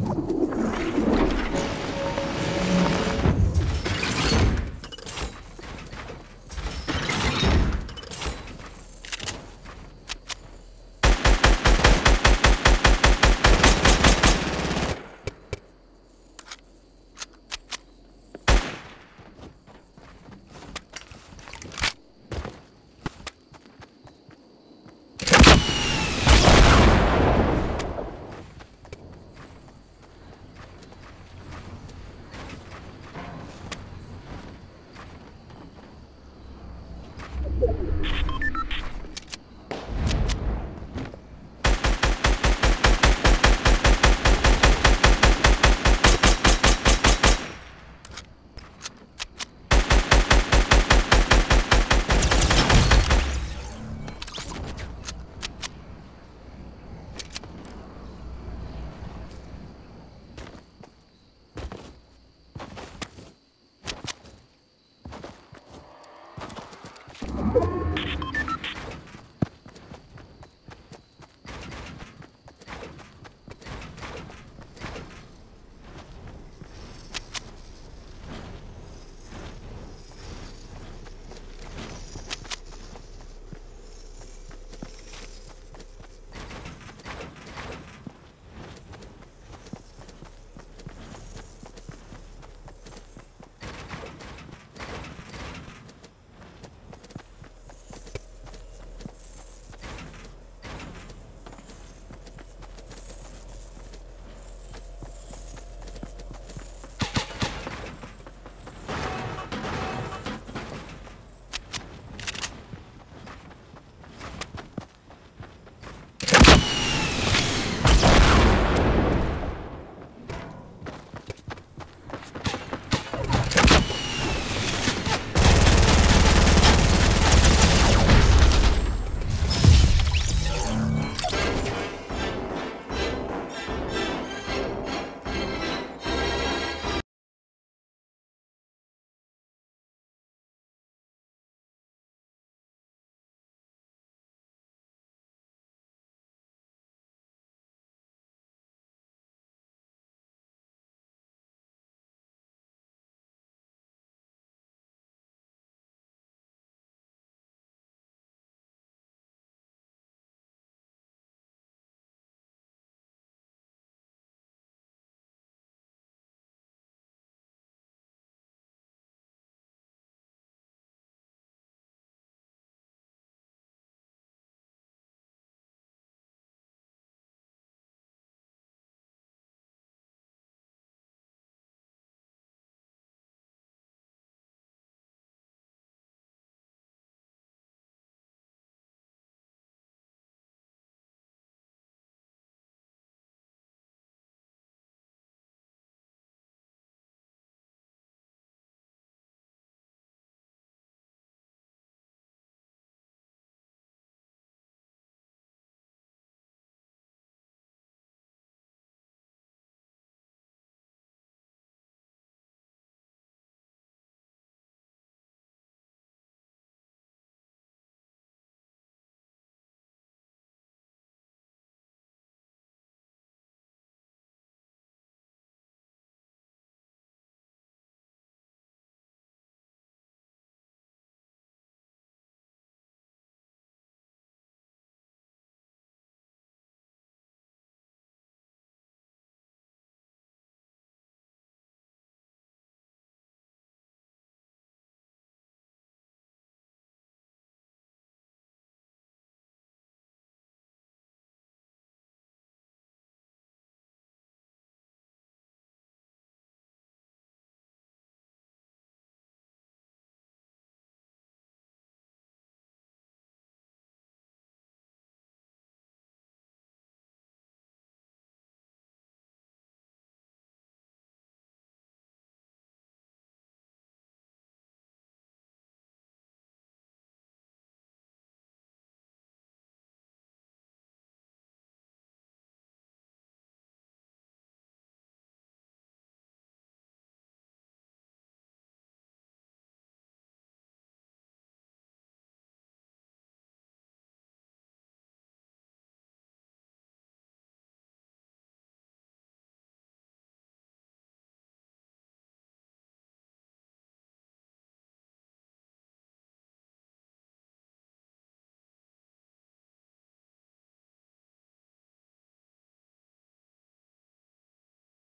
you